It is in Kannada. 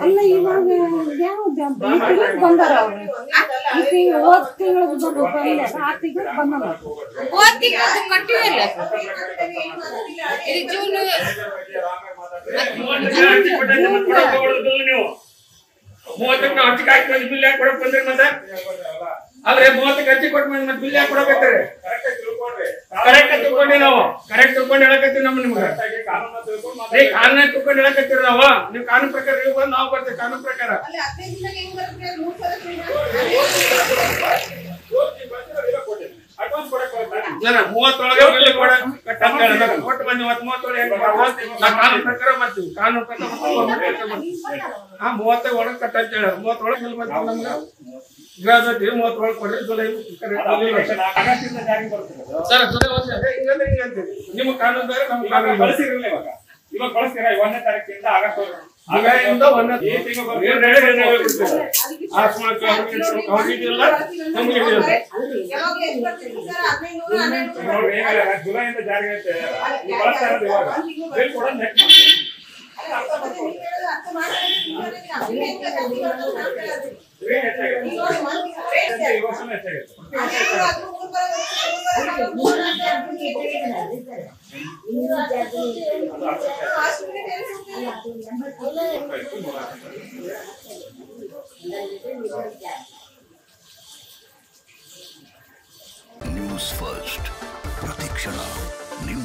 ಅಲ್ಲ ಇವಾಗ ಯಾವ್ದು ಬಂದಾರ ಅವ್ರು ಈ ತಿಂಗಳು ಹೋದ್ ತಿಂಗಳು ಬಂದ ಆ ತಿಂಗಳು ಬಂದಲ್ಲ ಓದ್ತಿಗೆ ಅದು ಕಟ್ಟಿವಲ್ಲ ಇದು ಜೂನ್ ಮೂವತ್ತಕ್ಕೆ ಹಚ್ಚಿಗೆ ಹಾಕಿ ಬಂದು ಬಿಲ್ ಬಂದ್ರಿ ಮತ್ತೆ ಅಲ್ರಿ ಮೂವತ್ತು ಕೊಟ್ಟು ಬಂದ್ ಮತ್ತೆ ಬಿಲ್ ಯಾಕೆ ಕೊಡಬೇಕ್ರಿ? ಕರೆಕ್ಟ್ ತಿಳ್ಕೊಂಡಿ ನಾವು. ಕರೆಕ್ಟ್ ತಿಳ್ಕೊಂಡು ಹೇಳಕತ್ತೀವಿ ನಮ್ಮ ನಿಮ್ಗೆ. ಏ ಕಾನೂನ ತಿಳ್ಕೊಂಡು ಹೇಳಕತ್ತೀವಿ ನಾವು? ನೀವು ಕಾನೂನು ಪ್ರಕಾರ ನೀವು ಬಂದು ನಾವು ಬರ್ತೀವಿ ಕಾನೂನು ಪ್ರಕಾರ ಅಲ್ಲಿ ಹದಿನೈದು ದಿನಕ್ಕೆ ಹೆಂಗ್ ಬರುತ್ತೆ ಮೂರ್ ಸಾವಿರ ಜನ ಮೂವತ್ತೊಳಗೆ ಬಿಲ್ ಕೊಡ ಕಟ್ಟ ಅಂತ ಹೇಳಿದಾಗ ಕೊಟ್ಟು ಬಂದು ಇವತ್ತು ಮೂವತ್ತೊಳಗೆ ಹೆಂಗ್ ಮಾಡ್ತೀವಿ? ನಾವು ಕಾನೂನು ಪ್ರಕಾರ ಮಾಡ್ತೀವಿ ಕಾನೂನು ಪ್ರಕಾರ ಮಾಡ್ತೀವಿ ಹಾ ಮೂವತ್ತೈದು ಒಳಗೆ ಕಟ್ಟ ಅಂತ ಹೇಳಿ ಮೂವತ್ತೊಳಗೆ ಬಿಲ್ ಬರ್ತೀವಿ ನಮ್ಗೆ ಗ್ರಾಜುಯೇಟ್ ಮೂವತ್ತೊಳಗೆ ಕೊಡ್ರಿ ಜುಲೈ ಸರ್ ಜುಲೈ ವರ್ಷ ಹಿಂಗಂದ್ರೆ ಹಿಂಗೆ ಅಂತೀವಿ ನಿಮ್ಮ ಕಾನೂನು ಬೇರೆ ಕಾನೂನು ಬೇರೆ. ಇವಾಗ ಬಳಸ್ತೀರಾ ಒಂದನೇ ತಾರೀಕಿಂದ ಆಗಸ್ಟ್ ಜುಲೈಯಿಂದ ಒಂದನೇ. ಆಸ್ಮಾಕ್ ಅವ್ರಿಗೆ ನಮ್ಗೆ ಇಲ್ಲ ಯಾವಾಗ ಎಷ್ಟು ಬರ್ತಿತ್ತು ಸರ್ ಹದಿನೈದು ನೂರು ಹನ್ನೆರಡು ನೂರು ನೋಡ್ರಿ ಏನಿಲ್ಲ ಜುಲೈಯಿಂದ ಜಾರಿಗೆ ಐತೆ ನೀವು ಬಳಸ್ತಾ ಇರೋದು ಇವಾಗ ಬಿಲ್ ಕೂಡ next month News First. Pratikshana, New